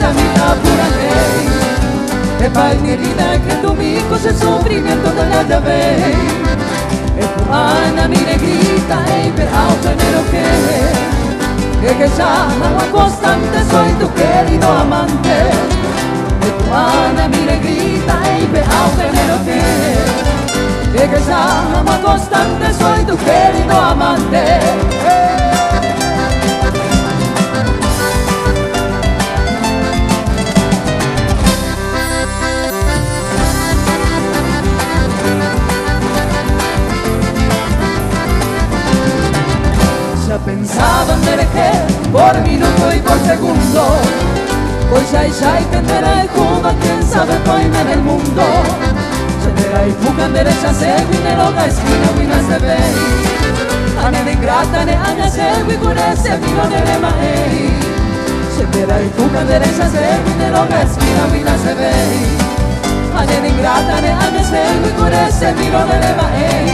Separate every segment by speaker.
Speaker 1: llamita pura ley. E paz mi vida que tu mico el sufrimiento de la llave. E tu Ana mi negrita e per ottenere que E que ya agua constante soy tu querido amante. E tu Ana mi negrita e per ottenere que E que ya agua constante soy tu querido amante pensaba en que por minuto y por segundo. Pues ya y tendrá y Cuba, quién sabe en el mundo. Tendrá y fuga derecha segui nell'oga esquina wina se vei Ane de ingrata ne anya segui con ese amigo nelle mai Tendrá y fuga derecha segui nell'oga esquina wina se vei Ane de ingrata ne anya segui con ese amigo nelle mai Algún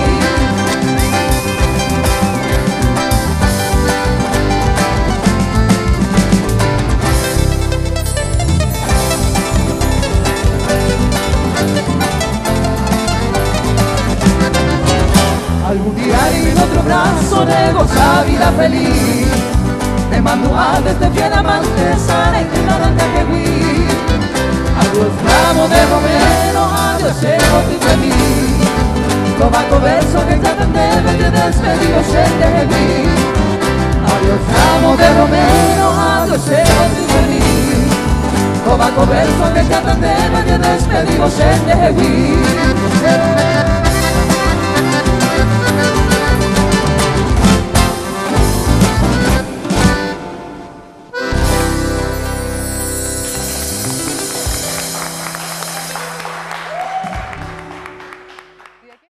Speaker 1: en otro brazo de goza vida feliz. Te mando a este fiel amante sana y nada que vi Adiós ramo de romero, adiós ego ti feliz Tobaco verso che già tendeva te despedido se te vi Adiós ramo de romero, adiós ego ti feliz Tobaco verso che già tendeva te despedido se vi